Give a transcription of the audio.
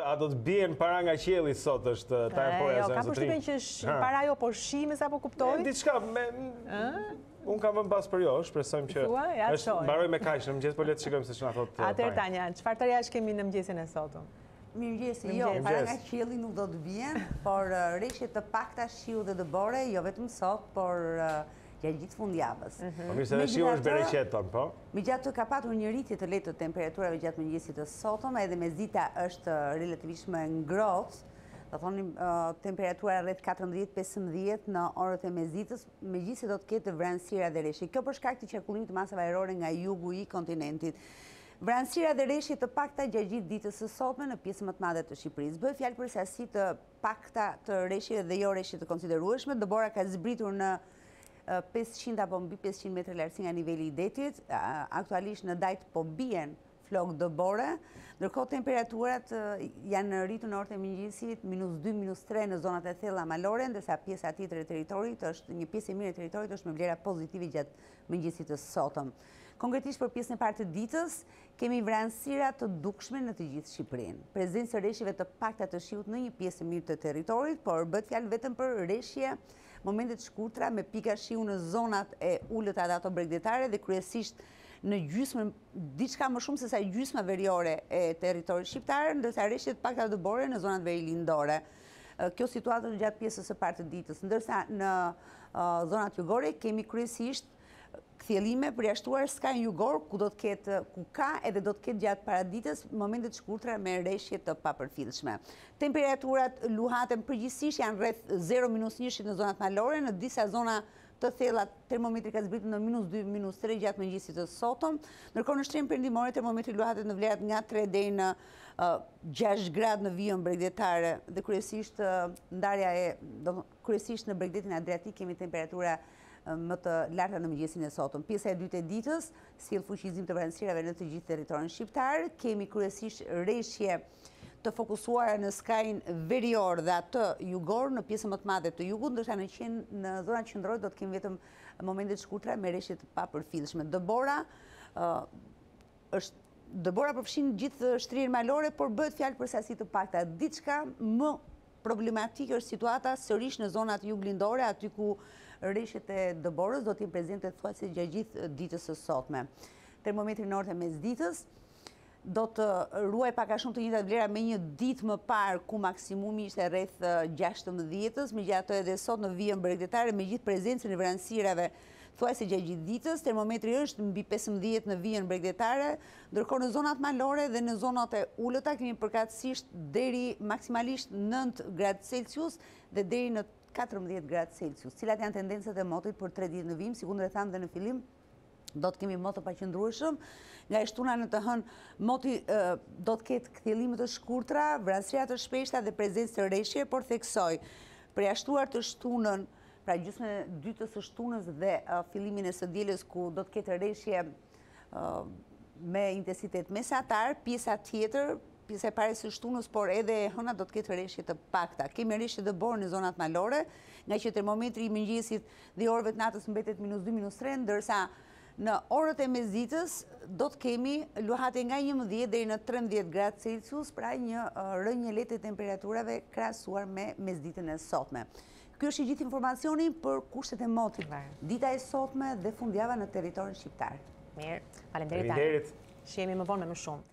A do të bien para nga qielli sot është Tanja po a jo, zonja zotëri? Ka për Shqipërinë që është para jo, por shime sa po kuptoj? Në diçka, me... Unë kam vënë bast për jo, shpresojmë që... Thua, ja të shojmë. Baroj me kajshë, në mëngjes, po le të shikojmë se ça na thotë... Atëherë, Tanja, çfarë të rejash kemi në mëgjesin e sotëm? Mirëmëngjesi, jo, para nga qielli nuk do të bien, por reshje të pakta shiu dhe dëbore, jo vetëm sot, por... gjatë gjithë fundjavës. Po mirë se dhe shiu është bereqet thonë, po? Megjithatë ka patur një rritje të lehtë të temperaturave gjatë mëngjesit të sotëm, edhe mesdita është relativisht më ngrohtë, të thoni temperatura rreth 14-15 në orët e mesditës, megjithëse do të ketë vranësira dhe reshje. Kjo për shkak të qarkullimit të masave ajrore nga jugu i kontinentit. Vranësira dhe reshje të pakta gjatë gjithë ditës së sotme në pjesën më të madhe të Shqipërisë. Bëhet fjalë për sasi të pakta të reshjeve dhe jo reshje të konsiderueshme. Dëbora ka zbritur në 500 apo mbi 500 metra lartësi nga niveli i detit. Aktualisht në Dajt po bien flokë dëbore. Ndërkohë temperaturat janë rritur në orët e mëngjesit minus 2, minus 3 në zonat e thella malore, ndërsa pjesa tjetër e territorit është një pjesë e mirë e territorit është me vlera pozitive gjatë mëngjesit të sotëm. Konkretisht për pjesën e parë të ditës Kemi vranësira të dukshme në të gjithë Shqipërinë. Prezencë e reshjeve të pakta të shiut në një pjesë të mirë të territorit, por bëhet fjalë vetëm për reshje momente të shkurtra me pika shiu në zonat e ulëta dhe ato bregdetare dhe kryesisht në gjysmën, diçka më shumë sesa gjysma veriore e territorit shqiptar, ndërsa reshje të pakta dëbore në zonat verilindore. Kjo situatë gjatë pjesës së parë të ditës, ndërsa në zonat jugore kemi kryesisht Kthjellime përjashtuar skajin jugor ku do të ketë ku ka edhe do të ketë gjatë paradites momente të shkurtra me reshje të papërfillshme. Temperaturat luhaten përgjithësisht janë rreth zero minus njëshit në zonat malore, në disa zona të thella termometri ka zbritur në minus dy, minus tre gjatë mëngjesit të sotëm, ndërkohë në shtrirjen perëndimore termometri luhatet në vlerat nga tre deri në gjashtë gradë në vijën bregdetare dhe kryesisht ndarja e Kryesisht në bregdetin Adriatik kemi temperatura më të larta në mëngjesin e sotëm. Pjesa e dytë e ditës sjell fuqizim të vranësirave në të gjithë territorin shqiptar. Kemi kryesisht reshje të fokusuara në skajin verior dhe atë jugor në pjesën më të madhe të jugut, ndërsa në qen në zonat qendrore do të kemi vetëm momente të shkurtra me reshje të papërfillshme. Dëbora është dëbora përfshin gjithë shtrirjen malore, por bëhet fjalë për sasi të pakta. Diçka më Problematike është situata sërish në zonat juglindore, aty ku reshjet e dëborës do të jenë prezente thuajse gjatë gjithë ditës së sotme. Termometri në orët e mesditës do të ruajë pak a shumë të njëjtat vlera me një ditë më parë ku maksimumi ishte rreth 16-ës, megjithatë edhe sot në vijën bregdetare me gjithë prezencën e vranësirave thuajse gjatë gjithë ditës, termometri është mbi 15 në vijën bregdetare, Ndërkohë në zonat malore dhe në zonat e ulëta kemi përkatësisht deri maksimalisht nëntë gradë Celsius dhe deri në katërmbëdhjetë gradë Celsius. Cilat janë tendencat e motit për tre ditë në vijim, sikundër e thamë dhe në fillim, do të kemi mot të paqëndrueshëm, nga e shtuna në të hënë moti do të ketë kthjellime të shkurtra, vranësira të shpeshta dhe prezencë të reshjeve, por theksoj, përjashtuar të shtunën, pra gjysmën e dytës së shtunës dhe fillimin e së dielës ku do të ketë reshje me intensitet mesatar, pjesa tjetër, pjesa e parë e së shtunës, por edhe e hëna do të ketë reshje të pakta. Kemi reshje dhe borë në zonat malore, ngaqë termometri i mëngjesit dhe i orëve të natës mbetet minus 2, minus 3, ndërsa në orët e mesditës do të kemi luhatje nga 11 deri në 13 gradë Celsius, pra një rënie e lehtë e temperaturave krahasuar me mesditën e sotme. Ky është i gjithë informacioni për kushtet e motit dita e sotme dhe fundjava në territorin shqiptar. Mirë, faleminderit Ana. Faleminderit. Shihemi më vonë me më shumë.